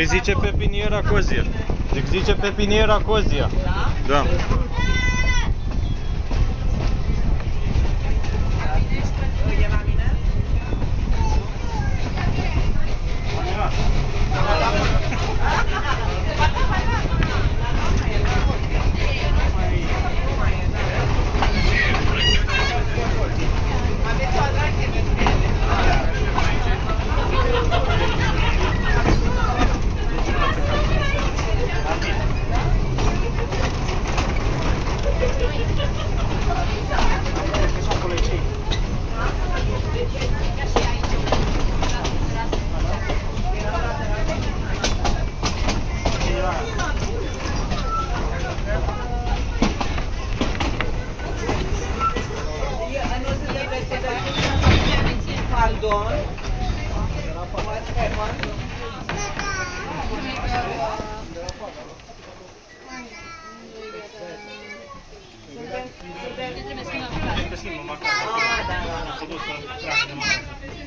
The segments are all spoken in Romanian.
Păi zice pepiniera Cozia. Zic, zice pepiniera Cozia. Da? Da.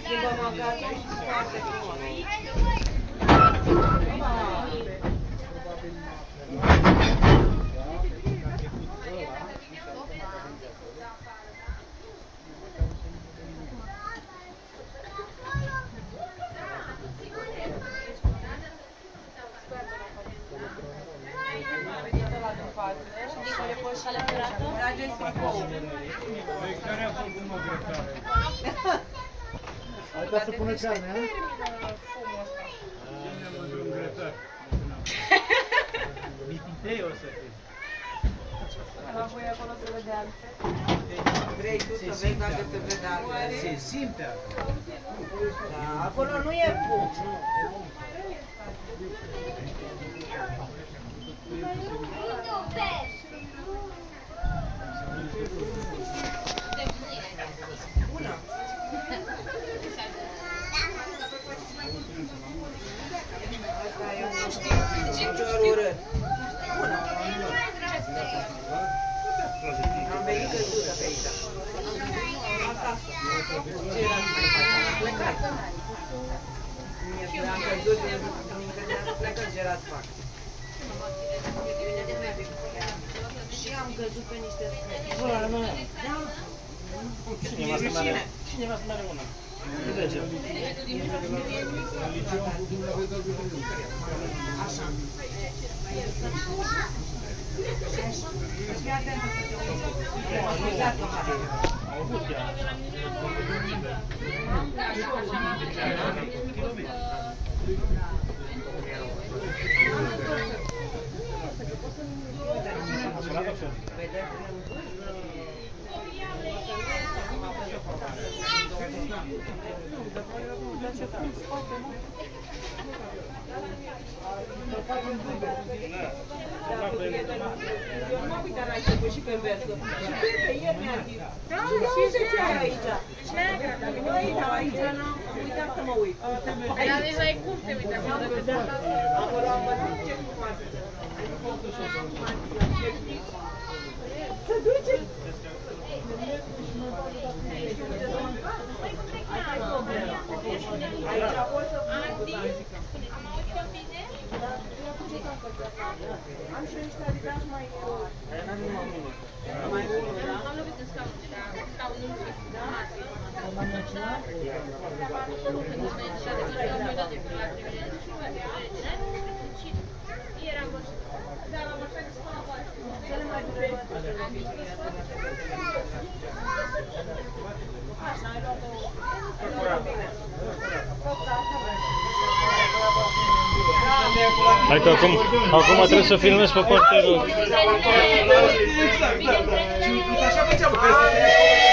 Terima kasih. verdade é esse povo. Até să pună carnea. Cine mă drum grătar? Mititei o să fie. La voi acolo să vede altfel. Vrei tu se vede altfel. não simte não Da, acolo un cior urât. Bună. Am venit căzută pe aici. Acasă. Ce era să mai facem? Am plecat. Mie am căzut, mi credeam să plecăm ce era să fac. Și am căzut pe niște scări. Cine va să mai Cine va să mai una? Așa. Fii atentă să te uiți. Scuzați-mă, Maria. Eu nu mă uit, dar ai trecut și pe versul. Și cred că ieri mi-a zis. Da, și ce ce ai aici? Băi, dar aici n-am uitat să mă uit. Dar deja e cum te uite acolo de pe Acolo am văzut ce frumoasă. Să duce. Aici a fost să Am și niște adidași mai mai buni, da? Am lovit în scaun, Hai că acum, acum trebuie să filmez pe partea lor. Așa făceam, că